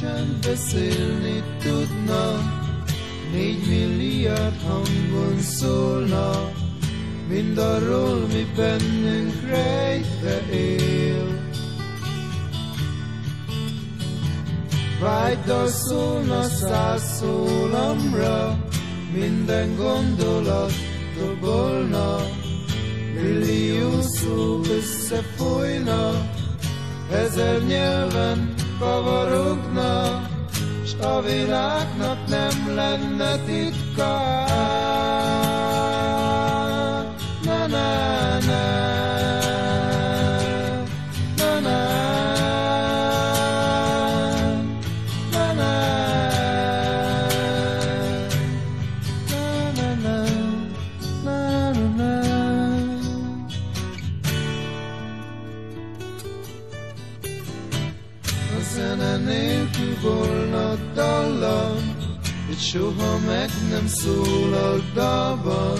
minden beszélni tudna, négy milliárd hangon szólna, mindarról, mi bennünk rejtve él. Vágydal szólna száz szólamra, minden gondolat dobolna, millió szó összefolyna, ezer nyelven kavarogna, a világnak nem lenne titka. Soha meg nem szólal dalban,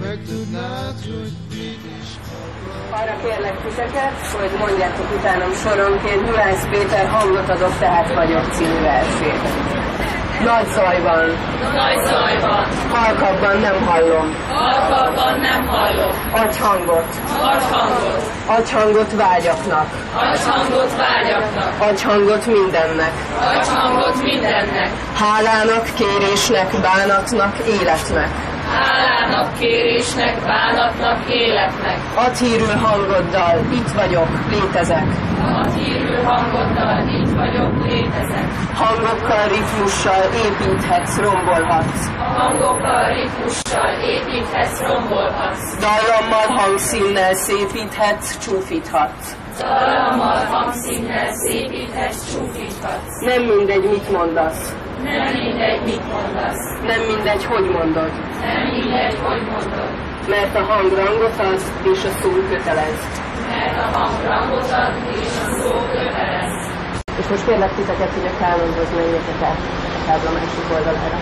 megtudnád, hogy mit is akar. Arra kérlek titeket, hogy mondjátok utánam soronként Julász Péter hangot adok, tehát vagyok című versét. Nagy zajban. Nagy zajban. Halkabban nem hallom. Halkabban nem hallom. Adj hangot. Adj hangot. Adj hangot vágyaknak. Adj hangot vágyaknak. Adj hangot mindennek. Adj hangot mindennek. Hálának, kérésnek, bánatnak, életnek. Hálának, kérésnek, bánatnak, életnek. Add hírül hangoddal, itt vagyok, létezek. A hírű hangoddal itt vagyok, létezek. Hangokkal, ritmussal építhetsz, rombolhatsz. Hangokkal, ritmussal építhetsz, rombolhatsz. Dallammal, hangszínnel szépíthetsz, csúfíthatsz. Dallammal, hangszínnel szépíthetsz, csúfíthatsz. Nem mindegy, mit mondasz. Nem mindegy, mit mondasz. Nem mindegy, hogy mondod. Nem mindegy, hogy mondod. Mert a hang rangot ad, és a szó kötelez. Mert a hang rangot ad, és a szó kötelez. És most kérlek titeket, hogy a kánonhoz menjetek a tábla másik oldalára.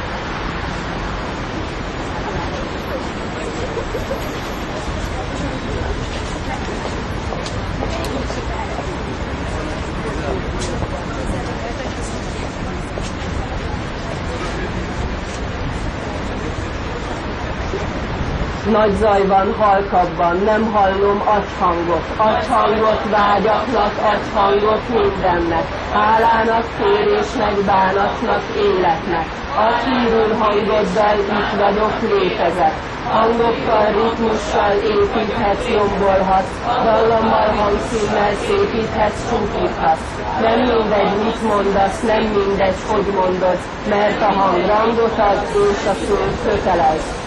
Nagy zajban, halkabban, nem hallom agyhangot. Agyhangot vágyaknak, agyhangot mindennek. Hálának, kérésnek, bánatnak, életnek. Agyhírül hangoddal itt vagyok, létezek. Hangokkal, ritmussal építhetsz, jombolhatsz. Dallammal, hangszínnel szépíthetsz, csúkíthatsz. Nem mindegy, mit mondasz, nem mindegy, hogy mondod, mert a hang rangot ad, a és a szó kötelez.